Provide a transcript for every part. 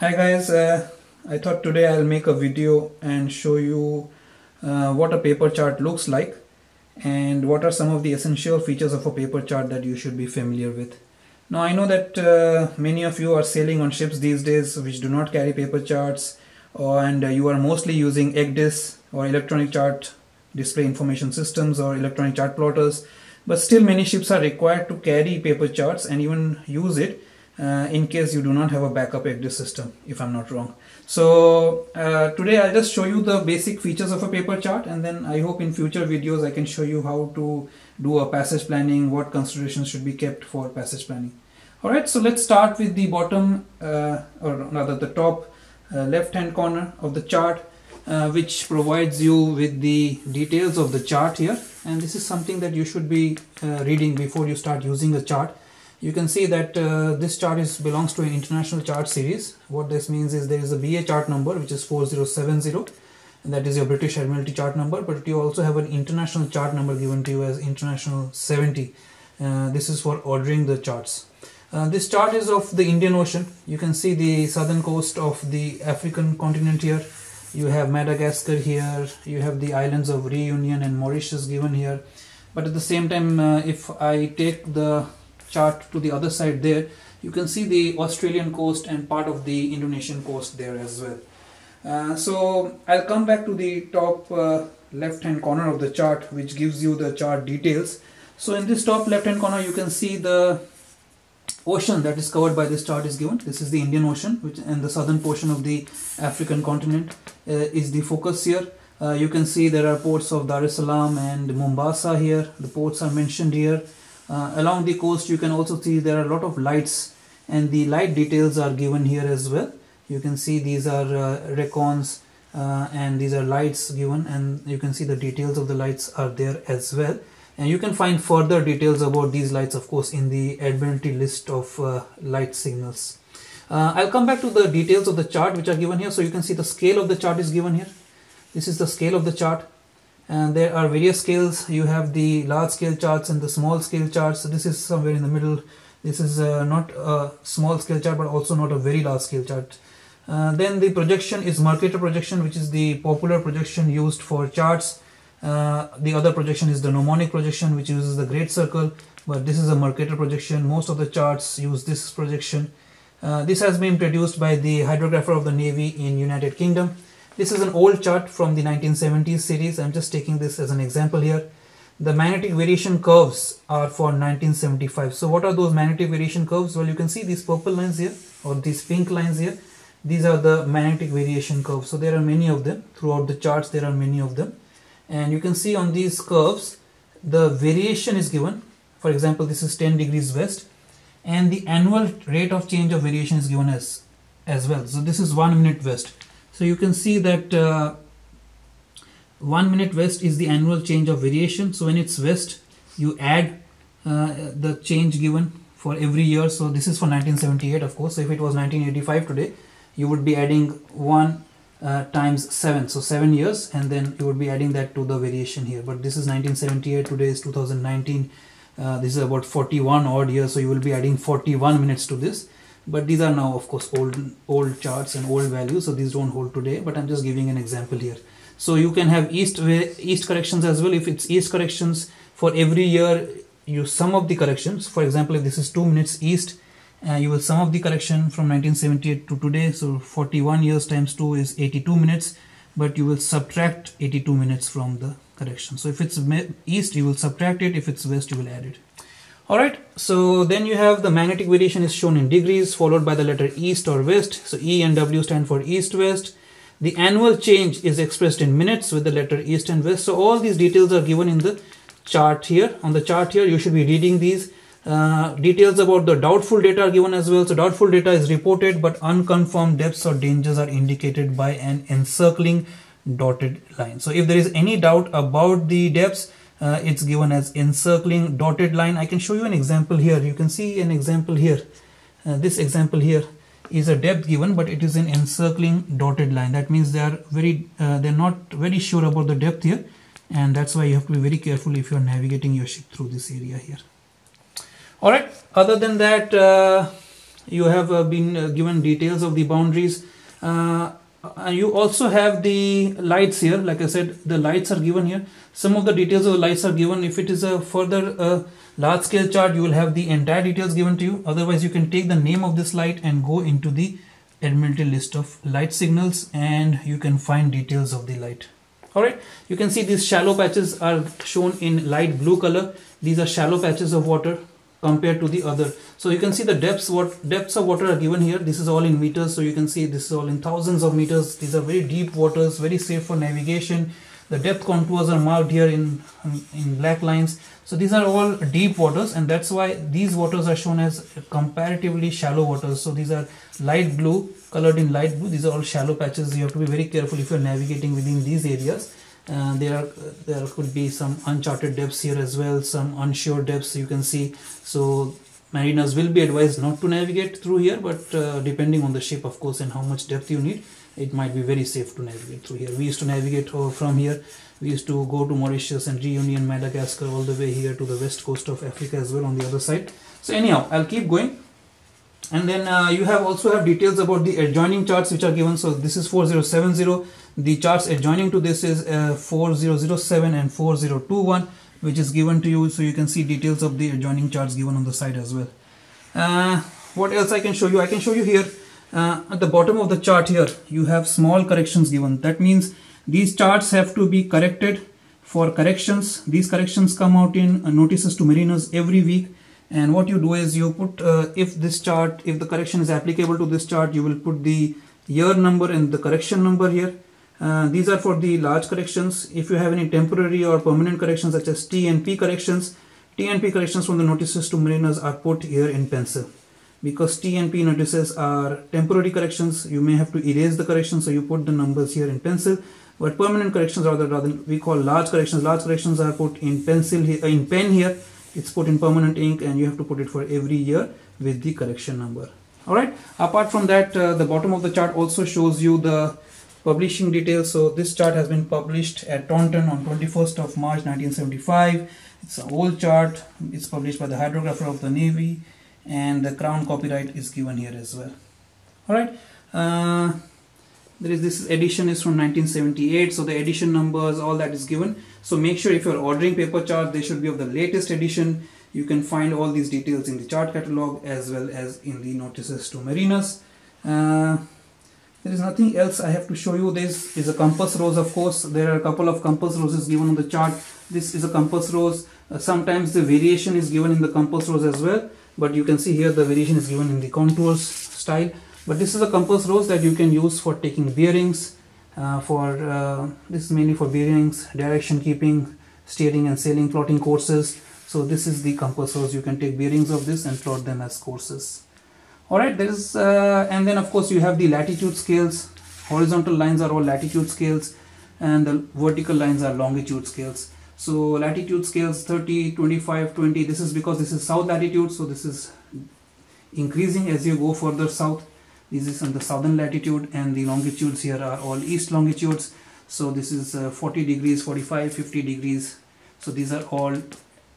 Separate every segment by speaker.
Speaker 1: Hi guys, uh, I thought today I'll make a video and show you uh, what a paper chart looks like and what are some of the essential features of a paper chart that you should be familiar with. Now I know that uh, many of you are sailing on ships these days which do not carry paper charts or, and uh, you are mostly using ECDIS or electronic chart display information systems or electronic chart plotters but still many ships are required to carry paper charts and even use it uh, in case you do not have a backup ECDIS system if I'm not wrong. So uh, today I'll just show you the basic features of a paper chart and then I hope in future videos I can show you how to do a passage planning, what considerations should be kept for passage planning. Alright, so let's start with the bottom uh, or rather the top uh, left hand corner of the chart uh, which provides you with the details of the chart here and this is something that you should be reading before you start using a chart you can see that uh, this chart is belongs to an international chart series. What this means is there is a BA chart number which is 4070 and that is your British Admiralty chart number but you also have an international chart number given to you as international 70 uh, this is for ordering the charts. Uh, this chart is of the Indian Ocean. You can see the southern coast of the African continent here. You have Madagascar here. You have the islands of Reunion and Mauritius given here. But at the same time uh, if I take the chart to the other side there you can see the Australian coast and part of the Indonesian coast there as well uh, so I'll come back to the top uh, left hand corner of the chart which gives you the chart details so in this top left hand corner you can see the ocean that is covered by this chart is given. This is the Indian Ocean which and the southern portion of the African continent uh, is the focus here. Uh, you can see there are ports of Dar es Salaam and Mombasa here. The ports are mentioned here. Uh, along the coast you can also see there are a lot of lights and the light details are given here as well. You can see these are uh, racons uh, and these are lights given and you can see the details of the lights are there as well and you can find further details about these lights of course in the Admiralty list of uh, light signals. Uh, I'll come back to the details of the chart which are given here so you can see the scale of the chart is given here. This is the scale of the chart and there are various scales. You have the large scale charts and the small scale charts. So this is somewhere in the middle. This is uh, not a small scale chart but also not a very large scale chart. Uh, then the projection is Mercator projection which is the popular projection used for charts. Uh, the other projection is the gnomonic projection which uses the great circle. But this is a Mercator projection. Most of the charts use this projection. Uh, this has been produced by the hydrographer of the navy in United Kingdom this is an old chart from the 1970s series. I'm just taking this as an example here. The magnetic variation curves are for 1975 so what are those magnetic variation curves? Well you can see these purple lines here or these pink lines here. These are the magnetic variation curves. So there are many of them. Throughout the charts there are many of them. And you can see on these curves the variation is given. For example this is 10 degrees west. And the annual rate of change of variation is given as as well. So this is one minute west so you can see that uh, one minute west is the annual change of variation. So when it's west you add uh, the change given for every year. So this is for 1978 of course. So if it was 1985 today you would be adding one uh, times 7 so 7 years and then you would be adding that to the variation here. But this is 1978 today is 2019 uh, this is about 41 odd years. So you will be adding 41 minutes to this but these are now of course old old charts and old values so these don't hold today but i'm just giving an example here. So you can have east east corrections as well. If it's east corrections for every year you sum up the corrections. For example if this is 2 minutes east uh, you will sum up the correction from 1978 to today. So 41 years times 2 is 82 minutes but you will subtract 82 minutes from the correction. So if it's east you will subtract it. If it's west you will add it alright so then you have the magnetic variation is shown in degrees followed by the letter east or west. So E and W stand for east west the annual change is expressed in minutes with the letter east and west. So all these details are given in the chart here. On the chart here you should be reading these. Uh, details about the doubtful data are given as well. So doubtful data is reported but unconfirmed depths or dangers are indicated by an encircling dotted line. So if there is any doubt about the depths, uh, it's given as encircling dotted line. I can show you an example here. You can see an example here. Uh, this example here is a depth given but it is an encircling dotted line. That means they are very uh, they're not very sure about the depth here and that's why you have to be very careful if you're navigating your ship through this area here all right other than that uh, you have uh, been uh, given details of the boundaries uh, you also have the lights here. Like I said the lights are given here. Some of the details of the lights are given. If it is a further uh, large scale chart you will have the entire details given to you. Otherwise you can take the name of this light and go into the Admiralty list of light signals and you can find details of the light. Alright you can see these shallow patches are shown in light blue color. These are shallow patches of water compared to the other. So you can see the depths what depths of water are given here. This is all in meters. So you can see this is all in thousands of meters. These are very deep waters very safe for navigation. The depth contours are marked here in in black lines. So these are all deep waters and that's why these waters are shown as comparatively shallow waters. So these are light blue colored in light blue. These are all shallow patches. You have to be very careful if you're navigating within these areas uh, there there could be some uncharted depths here as well some unsure depths you can see. So mariners will be advised not to navigate through here but uh, depending on the ship of course and how much depth you need it might be very safe to navigate through here. We used to navigate from here. We used to go to Mauritius and Reunion Madagascar all the way here to the west coast of Africa as well on the other side. So anyhow I'll keep going and then uh, you have also have details about the adjoining charts which are given. So this is 4070 the charts adjoining to this is uh, 4007 and 4021 which is given to you. So you can see details of the adjoining charts given on the side as well. Uh, what else I can show you? I can show you here uh, at the bottom of the chart here you have small corrections given. That means these charts have to be corrected for corrections. These corrections come out in uh, notices to mariners every week and what you do is you put uh, if this chart if the correction is applicable to this chart you will put the year number and the correction number here. Uh, these are for the large corrections. If you have any temporary or permanent corrections such as T and P corrections T and P corrections from the notices to mariners are put here in pencil. Because T and P notices are temporary corrections you may have to erase the correction so you put the numbers here in pencil. But permanent corrections rather rather we call large corrections. Large corrections are put in pencil here in pen here it's put in permanent ink and you have to put it for every year with the correction number. All right apart from that uh, the bottom of the chart also shows you the publishing details. So this chart has been published at Taunton on 21st of March 1975 it's an old chart. It's published by the hydrographer of the Navy and the crown copyright is given here as well. All right uh, there is this edition is from 1978 so the edition numbers all that is given. So make sure if you're ordering paper chart they should be of the latest edition. You can find all these details in the chart catalog as well as in the notices to mariners uh, there is nothing else I have to show you. This is a compass rose of course. There are a couple of compass roses given on the chart. This is a compass rose. Uh, sometimes the variation is given in the compass rose as well but you can see here the variation is given in the contours style but this is a compass rose that you can use for taking bearings uh, for uh, this is mainly for bearings direction keeping steering and sailing plotting courses. So this is the compass rose. You can take bearings of this and plot them as courses. All right there is uh, and then of course you have the latitude scales. Horizontal lines are all latitude scales and the vertical lines are longitude scales. So latitude scales 30 25 20 this is because this is south latitude. So this is increasing as you go further south this is on the southern latitude and the longitudes here are all east longitudes. So this is uh, 40 degrees 45 50 degrees. So these are all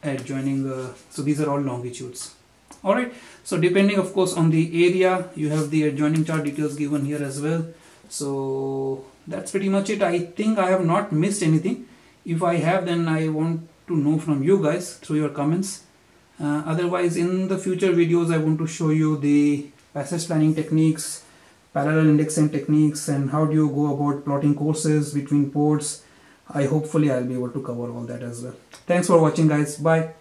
Speaker 1: adjoining uh, so these are all longitudes. All right. So depending of course on the area you have the adjoining chart details given here as well. So that's pretty much it. I think i have not missed anything. If i have then i want to know from you guys through your comments. Uh, otherwise in the future videos i want to show you the passage planning techniques, parallel indexing techniques, and how do you go about plotting courses between ports. I hopefully I'll be able to cover all that as well. Thanks for watching guys. Bye.